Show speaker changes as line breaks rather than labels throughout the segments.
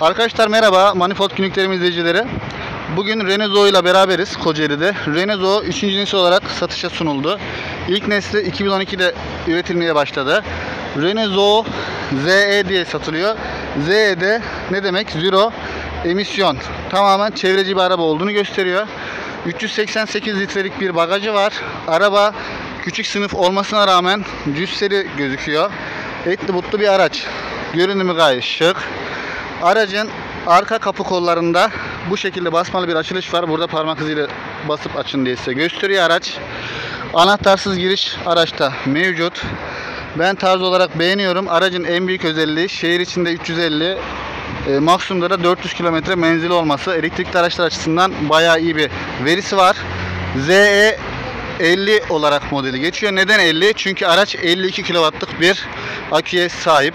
Arkadaşlar merhaba Manifold Günlüklerim izleyicileri. Bugün Renault ile beraberiz Kocaeli'de. Renault 3. nesil olarak satışa sunuldu. İlk nesli 2012'de üretilmeye başladı. Renault ZE diye satılıyor. ZE de ne demek? Zero emisyon. Tamamen çevreci bir araba olduğunu gösteriyor. 388 litrelik bir bagajı var. Araba küçük sınıf olmasına rağmen cüsseli gözüküyor. Etli butlu bir araç. Görünümü gayet şık. Aracın arka kapı kollarında bu şekilde basmalı bir açılış var. Burada parmak iziyle basıp açın diye size gösteriyor araç. Anahtarsız giriş araçta mevcut. Ben tarz olarak beğeniyorum. Aracın en büyük özelliği şehir içinde 350 e, maksimumda da 400 kilometre menzili olması. Elektrikli araçlar açısından bayağı iyi bir verisi var. ZE 50 olarak modeli geçiyor. Neden 50? Çünkü araç 52 kW'lık bir aküye sahip.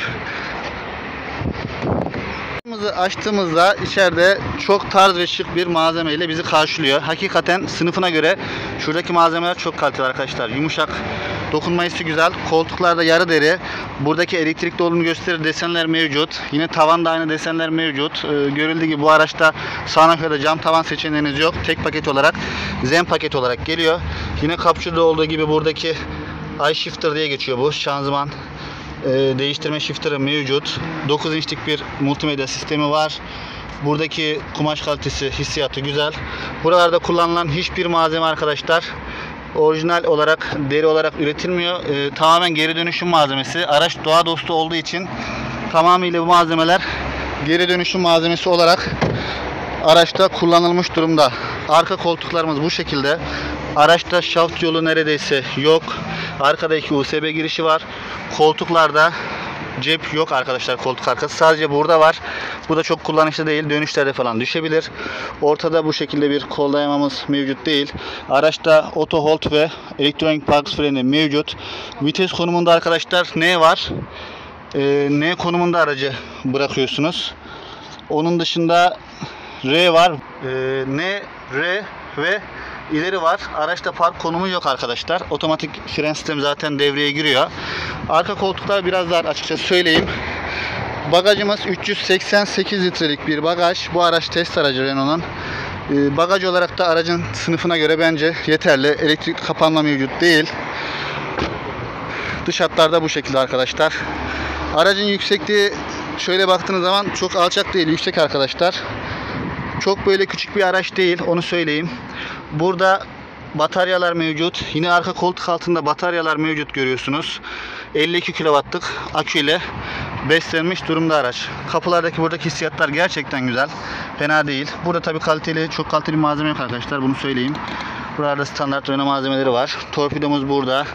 Kapımızı açtığımızda içeride çok tarz ve şık bir malzemeyle bizi karşılıyor. Hakikaten sınıfına göre şuradaki malzemeler çok kaliteli arkadaşlar. Yumuşak, dokunma hissi güzel. Koltuklarda yarı deri. Buradaki elektrikli olduğunu gösterir desenler mevcut. Yine tavanda aynı desenler mevcut. Ee, görüldüğü gibi bu araçta sağına kadar cam tavan seçeneğiniz yok. Tek paket olarak, zen paket olarak geliyor. Yine Capture'da olduğu gibi buradaki iShifter diye geçiyor bu şanzıman e, değiştirme shifter'ı mevcut. 9 inçlik bir multimedya sistemi var. Buradaki kumaş kalitesi, hissiyatı güzel. Buralarda kullanılan hiçbir malzeme arkadaşlar orijinal olarak, deri olarak üretilmiyor. E, tamamen geri dönüşüm malzemesi. Araç doğa dostu olduğu için tamamıyla bu malzemeler geri dönüşüm malzemesi olarak araçta kullanılmış durumda. Arka koltuklarımız bu şekilde. Araçta şaft yolu neredeyse yok. Arkada iki USB girişi var. Koltuklarda cep yok arkadaşlar koltuk arkası. Sadece burada var. Bu da çok kullanışlı değil. Dönüşlerde falan düşebilir. Ortada bu şekilde bir kol dayamamız mevcut değil. Araçta auto hold ve elektronik park freni mevcut. Vites konumunda arkadaşlar ne var? Ee, N konumunda aracı bırakıyorsunuz. Onun dışında R var. Ee, N, R ve ileri var. Araçta park konumu yok arkadaşlar. Otomatik fren sistemi zaten devreye giriyor. Arka koltuklar biraz daha açıkçası söyleyeyim. Bagajımız 388 litrelik bir bagaj. Bu araç test aracı Renault'un. Ee, bagaj olarak da aracın sınıfına göre bence yeterli. Elektrik kapanma mevcut değil. Dış hatlarda bu şekilde arkadaşlar. Aracın yüksekliği şöyle baktığınız zaman çok alçak değil, yüksek arkadaşlar. Çok böyle küçük bir araç değil, onu söyleyeyim. Burada bataryalar mevcut. Yine arka koltuk altında bataryalar mevcut görüyorsunuz. 52 kW'lık aküyle beslenmiş durumda araç. Kapılardaki buradaki hissiyatlar gerçekten güzel. Fena değil. Burada tabi kaliteli, çok kaliteli malzeme yok arkadaşlar. Bunu söyleyeyim. Burada standart Renault malzemeleri var. Torpidomuz burada.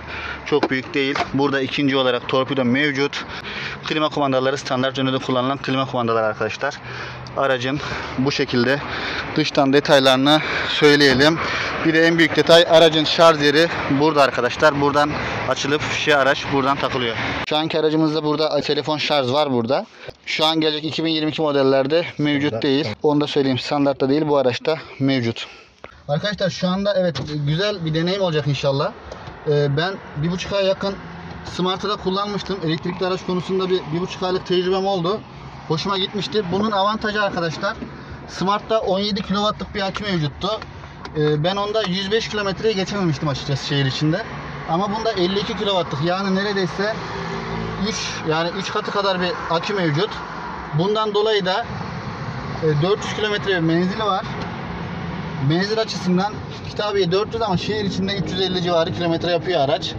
Çok büyük değil. Burada ikinci olarak torpido mevcut. Klima kumandaları standart Renault'da kullanılan klima kumandaları arkadaşlar. Aracın bu şekilde dıştan detaylarını söyleyelim. Bir de en büyük detay aracın şarj yeri burada arkadaşlar. Buradan açılıp şey araç buradan takılıyor. Şu anki aracımızda burada telefon şarj var burada. Şu an gelecek 2022 modellerde mevcut değil. Onu da söyleyeyim. Standartta değil bu araçta mevcut. Arkadaşlar şu anda evet güzel bir deneyim olacak inşallah. Ee, ben bir buçuk ay yakın Smart'ı da kullanmıştım. Elektrikli araç konusunda bir, bir buçuk aylık tecrübem oldu. Hoşuma gitmişti. Bunun avantajı arkadaşlar Smart'ta 17 kW'lık bir akü mevcuttu. Ee, ben onda 105 kilometreye geçememiştim açıkçası şehir içinde. Ama bunda 52 kW'lık yani neredeyse 3 yani 3 katı kadar bir akü mevcut. Bundan dolayı da e, 400 kilometre bir menzili var. Menzil açısından kitabiye 400 ama şehir içinde 350 civarı kilometre yapıyor araç.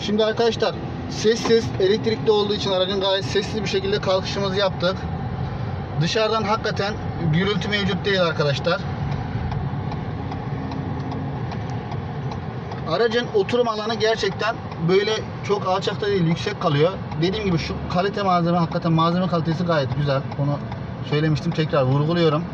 Şimdi arkadaşlar sessiz elektrikli olduğu için aracın gayet sessiz bir şekilde kalkışımızı yaptık. Dışarıdan hakikaten gürültü mevcut değil arkadaşlar. Aracın oturum alanı gerçekten böyle çok alçakta değil yüksek kalıyor. Dediğim gibi şu kalite malzeme hakikaten malzeme kalitesi gayet güzel. Onu söylemiştim tekrar vurguluyorum.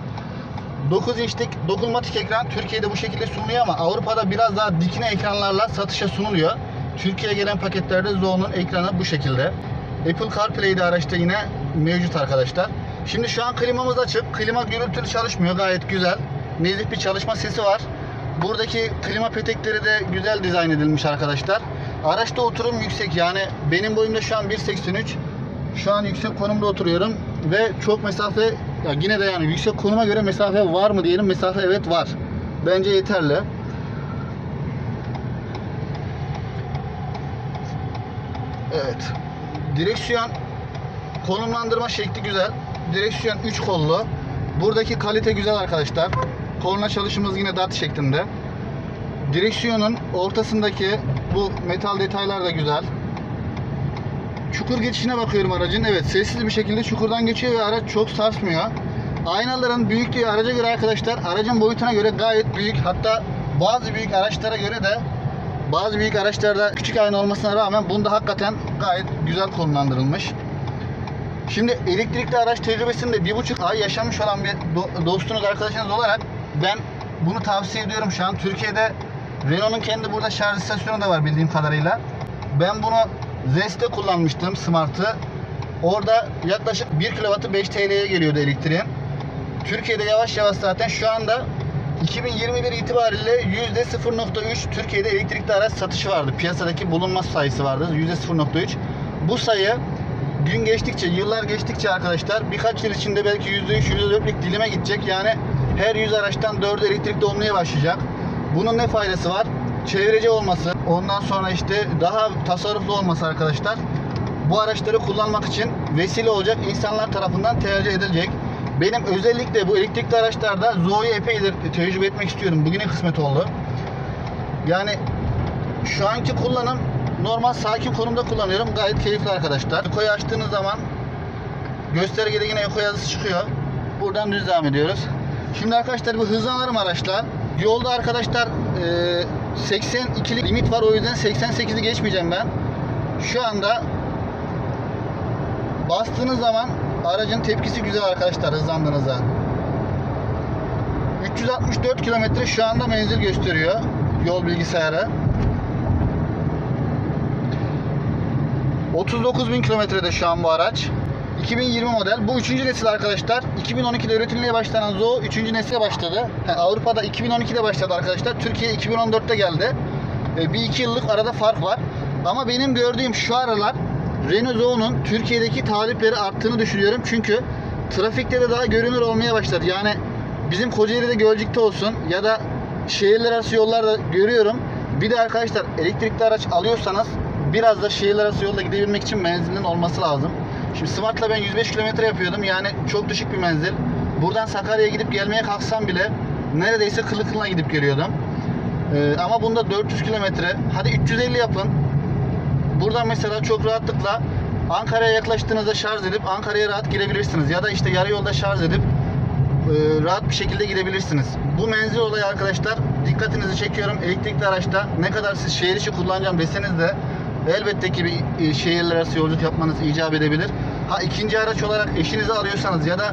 9 inçlik dokunmatik ekran Türkiye'de bu şekilde sunuluyor ama Avrupa'da biraz daha dikine ekranlarla satışa sunuluyor. Türkiye'ye gelen paketlerde Zoe'nun ekranı bu şekilde. Apple CarPlay'de araçta yine mevcut arkadaşlar. Şimdi şu an klimamız açık. Klima gürültülü çalışmıyor. Gayet güzel. Nezih bir çalışma sesi var. Buradaki klima petekleri de güzel dizayn edilmiş arkadaşlar. Araçta oturum yüksek. Yani benim boyumda şu an 1.83. Şu an yüksek konumda oturuyorum. ve çok mesafe ya yine de yani yüksek konuma göre mesafe var mı diyelim. Mesafe evet var. Bence yeterli. Evet. Direksiyon konumlandırma şekli güzel. Direksiyon 3 kollu. Buradaki kalite güzel arkadaşlar. Korna çalışımız yine dart şeklinde. Direksiyonun ortasındaki bu metal detaylar da güzel. Çukur geçişine bakıyorum aracın. Evet sessiz bir şekilde çukurdan geçiyor ve araç çok sarsmıyor. Aynaların büyüklüğü araca göre arkadaşlar aracın boyutuna göre gayet büyük. Hatta bazı büyük araçlara göre de bazı büyük araçlarda küçük ayna olmasına rağmen bunda hakikaten gayet güzel konumlandırılmış. Şimdi elektrikli araç tecrübesinde bir buçuk ay yaşamış olan bir do- dostunuz, arkadaşınız olarak ben bunu tavsiye ediyorum şu an. Türkiye'de Renault'un kendi burada şarj istasyonu da var bildiğim kadarıyla. Ben bunu Zest'te kullanmıştım Smart'ı. Orada yaklaşık 1 kW'ı 5 TL'ye geliyordu elektriğin. Türkiye'de yavaş yavaş zaten şu anda 2021 itibariyle %0.3 Türkiye'de elektrikli araç satışı vardı. Piyasadaki bulunmaz sayısı vardı. %0.3. Bu sayı gün geçtikçe, yıllar geçtikçe arkadaşlar birkaç yıl içinde belki %3, %4'lük dilime gidecek. Yani her 100 araçtan 4'ü elektrikli olmaya başlayacak. Bunun ne faydası var? Çevreci olması, ondan sonra işte daha tasarruflu olması arkadaşlar. Bu araçları kullanmak için vesile olacak insanlar tarafından tercih edilecek. Benim özellikle bu elektrikli araçlarda Zoe'yi epeydir tecrübe etmek istiyorum. Bugüne kısmet oldu. Yani şu anki kullanım normal sakin konumda kullanıyorum. Gayet keyifli arkadaşlar. Eko'yu açtığınız zaman göstergede yine Eko yazısı çıkıyor. Buradan düz devam ediyoruz. Şimdi arkadaşlar bu hızlanırım araçla. Yolda arkadaşlar e, 82'lik limit var. O yüzden 88'i geçmeyeceğim ben. Şu anda bastığınız zaman aracın tepkisi güzel arkadaşlar hızlandığınızda. 364 kilometre şu anda menzil gösteriyor yol bilgisayarı. 39 bin kilometrede şu an bu araç. 2020 model. Bu üçüncü nesil arkadaşlar. 2012'de üretilmeye başlanan Zo üçüncü nesile başladı. Ha, Avrupa'da 2012'de başladı arkadaşlar. Türkiye 2014'te geldi. Bir iki yıllık arada fark var. Ama benim gördüğüm şu aralar Renault Zoe'nun Türkiye'deki talipleri arttığını düşünüyorum. Çünkü trafikte de daha görünür olmaya başladı. Yani bizim Kocaeli'de Gölcük'te olsun ya da şehirler arası yollarda görüyorum. Bir de arkadaşlar elektrikli araç alıyorsanız biraz da şehirler arası yolda gidebilmek için menzilin olması lazım. Şimdi Smart'la ben 105 kilometre yapıyordum. Yani çok düşük bir menzil. Buradan Sakarya'ya gidip gelmeye kalksam bile neredeyse kılı kılına gidip geliyordum. Ee, ama bunda 400 kilometre. Hadi 350 yapın. Buradan mesela çok rahatlıkla Ankara'ya yaklaştığınızda şarj edip Ankara'ya rahat girebilirsiniz. Ya da işte yarı yolda şarj edip e, rahat bir şekilde gidebilirsiniz. Bu menzil olayı arkadaşlar dikkatinizi çekiyorum. Elektrikli araçta ne kadar siz şehir içi kullanacağım deseniz de elbette ki bir e, şehirler arası yolculuk yapmanız icap edebilir. Ha ikinci araç olarak eşinizi alıyorsanız ya da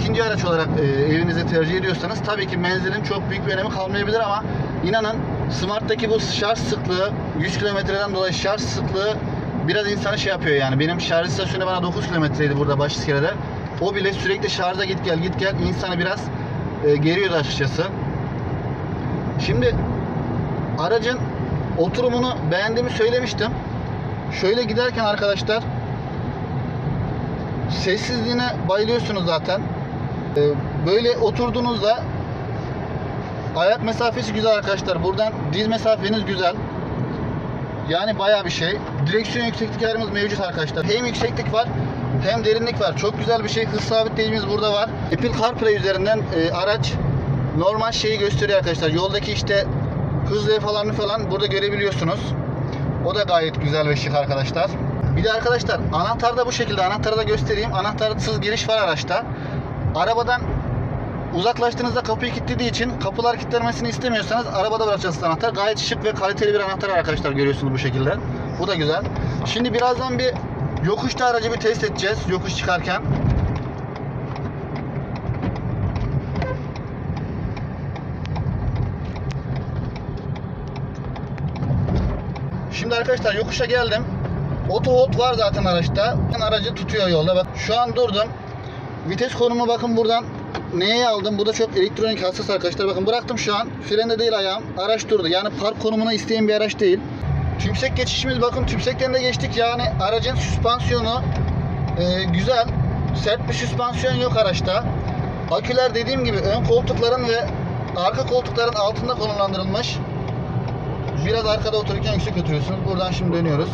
ikinci araç olarak e, evinize tercih ediyorsanız tabii ki menzilin çok büyük bir önemi kalmayabilir ama inanın Smart'taki bu şarj sıklığı 100 kilometreden dolayı şarj sıklığı biraz insanı şey yapıyor yani. Benim şarj istasyonu bana 9 kilometreydi burada Başiskele'de. O bile sürekli şarja git gel git gel insanı biraz e, geriyordu açıkçası. Şimdi aracın oturumunu beğendiğimi söylemiştim. Şöyle giderken arkadaşlar sessizliğine bayılıyorsunuz zaten. E, böyle oturduğunuzda ayak mesafesi güzel arkadaşlar. Buradan diz mesafeniz güzel. Yani bayağı bir şey. Direksiyon yükseklik ayarımız mevcut arkadaşlar. Hem yükseklik var hem derinlik var. Çok güzel bir şey. Hız sabitleyicimiz burada var. Apple CarPlay üzerinden e, araç normal şeyi gösteriyor arkadaşlar. Yoldaki işte hız levhalarını falan burada görebiliyorsunuz. O da gayet güzel ve şık arkadaşlar. Bir de arkadaşlar anahtar da bu şekilde. Anahtarı da göstereyim. Anahtarsız giriş var araçta. Arabadan uzaklaştığınızda kapıyı kilitlediği için kapılar kilitlenmesini istemiyorsanız arabada bırakacaksınız anahtar. Gayet şık ve kaliteli bir anahtar arkadaşlar görüyorsunuz bu şekilde. Bu da güzel. Şimdi birazdan bir yokuşta aracı bir test edeceğiz. Yokuş çıkarken. Şimdi arkadaşlar yokuşa geldim. Auto hold var zaten araçta. Aracı tutuyor yolda. Bak şu an durdum. Vites konumu bakın buradan neye aldım? Bu da çok elektronik hassas arkadaşlar. Bakın bıraktım şu an. Frende değil ayağım. Araç durdu. Yani park konumuna isteyen bir araç değil. Tümsek geçişimiz bakın tümsekten de geçtik. Yani aracın süspansiyonu e, güzel. sert bir süspansiyon yok araçta. Aküler dediğim gibi ön koltukların ve arka koltukların altında konumlandırılmış. Biraz arkada otururken yüksek götürüyorsunuz. Buradan şimdi dönüyoruz.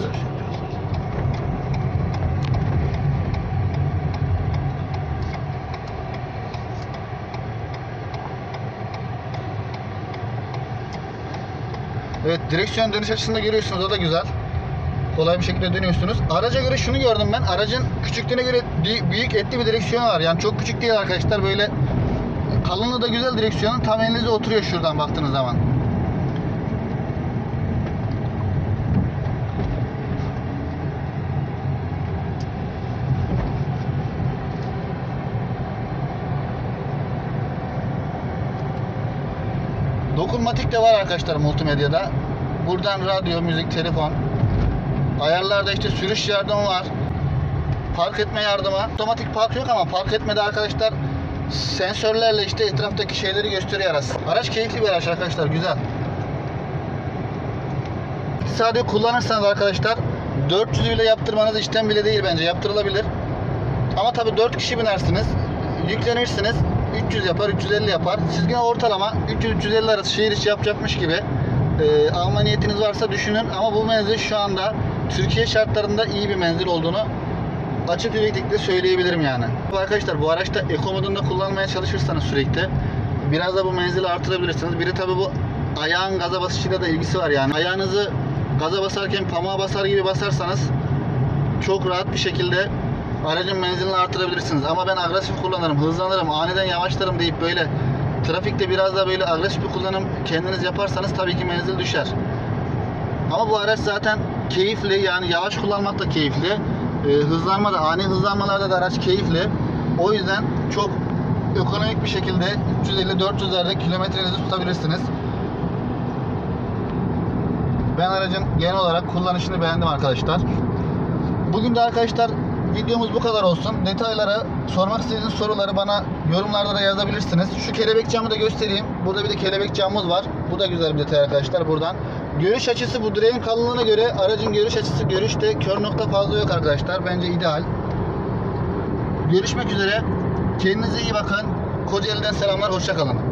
Evet direksiyon dönüş açısında görüyorsunuz o da güzel. Kolay bir şekilde dönüyorsunuz. Araca göre şunu gördüm ben. Aracın küçüklüğüne göre büyük, etli bir direksiyonu var. Yani çok küçük değil arkadaşlar. Böyle kalınlığı da güzel direksiyonun. Tam elinize oturuyor şuradan baktığınız zaman. Dokunmatik de var arkadaşlar multimedyada. Buradan radyo, müzik, telefon. Ayarlarda işte sürüş yardımı var. Park etme yardımı. Otomatik park yok ama park etmede arkadaşlar sensörlerle işte etraftaki şeyleri gösteriyor araç. Araç keyifli bir araç arkadaşlar güzel. Sadece kullanırsanız arkadaşlar 400 bile yaptırmanız işlem bile değil bence yaptırılabilir. Ama tabii 4 kişi binersiniz. Yüklenirsiniz. 300 yapar, 350 yapar. Siz yine ortalama 300-350 arası şehir içi yapacakmış gibi e, alma niyetiniz varsa düşünün. Ama bu menzil şu anda Türkiye şartlarında iyi bir menzil olduğunu açık yüreklilikle söyleyebilirim yani. Arkadaşlar bu araçta eko modunda kullanmaya çalışırsanız sürekli biraz da bu menzili artırabilirsiniz. Biri tabii bu ayağın gaza basışıyla da ilgisi var yani. Ayağınızı gaza basarken pamuğa basar gibi basarsanız çok rahat bir şekilde aracın menzilini artırabilirsiniz. Ama ben agresif kullanırım, hızlanırım, aniden yavaşlarım deyip böyle trafikte biraz da böyle agresif bir kullanım kendiniz yaparsanız tabii ki menzil düşer. Ama bu araç zaten keyifli yani yavaş kullanmak da keyifli. Ee, hızlanma da ani hızlanmalarda da araç keyifli. O yüzden çok ekonomik bir şekilde 350-400'lerde kilometrenizi tutabilirsiniz. Ben aracın genel olarak kullanışını beğendim arkadaşlar. Bugün de arkadaşlar videomuz bu kadar olsun. Detayları, sormak istediğiniz soruları bana yorumlarda da yazabilirsiniz. Şu kelebek camı da göstereyim. Burada bir de kelebek camımız var. Bu da güzel bir detay arkadaşlar buradan. Görüş açısı bu direğin kalınlığına göre aracın görüş açısı görüşte kör nokta fazla yok arkadaşlar. Bence ideal. Görüşmek üzere. Kendinize iyi bakın. Kocaeli'den selamlar. Hoşçakalın.